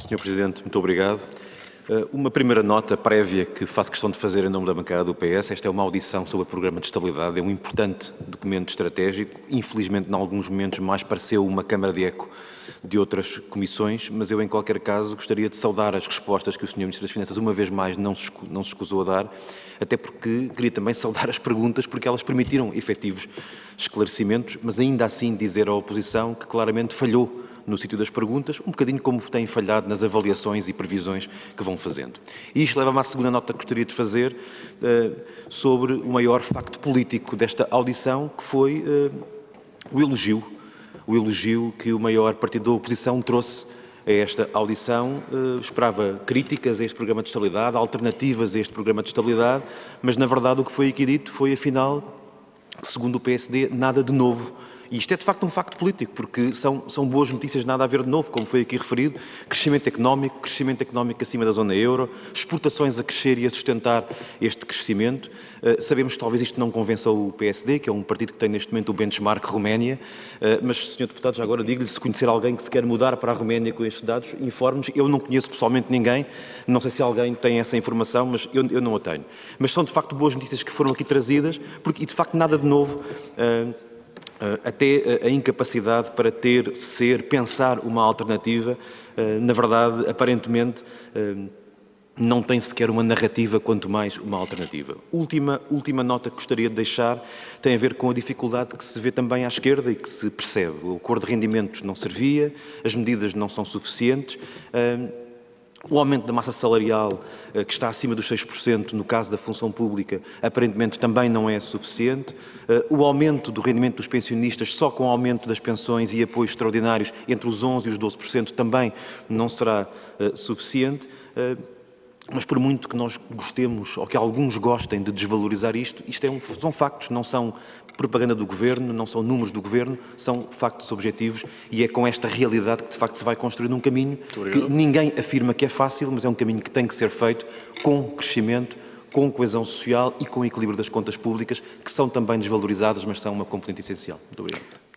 Sr. Presidente, muito obrigado. Eh, uma primeira nota prévia que faço questão de fazer em nome da bancada do PS. Esta é uma audição sobre o Programa de Estabilidade. É um importante documento estratégico. Infelizmente, em alguns momentos, mais pareceu uma câmara de eco de outras comissões, mas eu, em qualquer caso, gostaria de saudar as respostas que o Sr. Ministro das Finanças, uma vez mais, não se, não se escusou a dar, até porque queria também saudar as perguntas, porque elas permitiram efetivos esclarecimentos, mas ainda assim dizer à oposição que claramente falhou no sítio das perguntas, um bocadinho como têm falhado nas avaliações e previsões que vão fazendo. E isto leva-me à segunda nota que gostaria de fazer uh, sobre o maior facto político desta audição, que foi uh, o elogio o elogio que o maior partido da oposição trouxe a esta audição. Uh, esperava críticas a este programa de estabilidade, alternativas a este programa de estabilidade, mas na verdade o que foi aqui dito foi, afinal, que segundo o PSD, nada de novo e isto é de facto um facto político, porque são, são boas notícias, nada a ver de novo, como foi aqui referido. Crescimento económico, crescimento económico acima da zona euro, exportações a crescer e a sustentar este crescimento. Uh, sabemos que talvez isto não convença o PSD, que é um partido que tem neste momento o benchmark Roménia, uh, mas, Sr. Deputado, já agora digo-lhe, se conhecer alguém que se quer mudar para a Roménia com estes dados, informe-nos. Eu não conheço pessoalmente ninguém, não sei se alguém tem essa informação, mas eu, eu não a tenho. Mas são de facto boas notícias que foram aqui trazidas, porque, e de facto nada de novo. Uh, até a incapacidade para ter, ser, pensar uma alternativa, eh, na verdade, aparentemente, eh, não tem sequer uma narrativa, quanto mais uma alternativa. Última, última nota que gostaria de deixar tem a ver com a dificuldade que se vê também à esquerda e que se percebe. O acordo de rendimentos não servia, as medidas não são suficientes. O aumento da massa salarial, eh, que está acima dos 6% no caso da função pública, aparentemente também não é suficiente. Eh, o aumento do rendimento dos pensionistas, só com o aumento das pensões e apoios extraordinários, entre os 11% e os 12%, também não será eh, suficiente. Mas por muito que nós gostemos, ou que alguns gostem de desvalorizar isto, isto é um, são factos, não são propaganda do Governo, não são números do Governo, são factos objetivos e é com esta realidade que de facto se vai construir um caminho que ninguém afirma que é fácil, mas é um caminho que tem que ser feito com crescimento, com coesão social e com equilíbrio das contas públicas, que são também desvalorizadas, mas são uma componente essencial. Muito obrigado.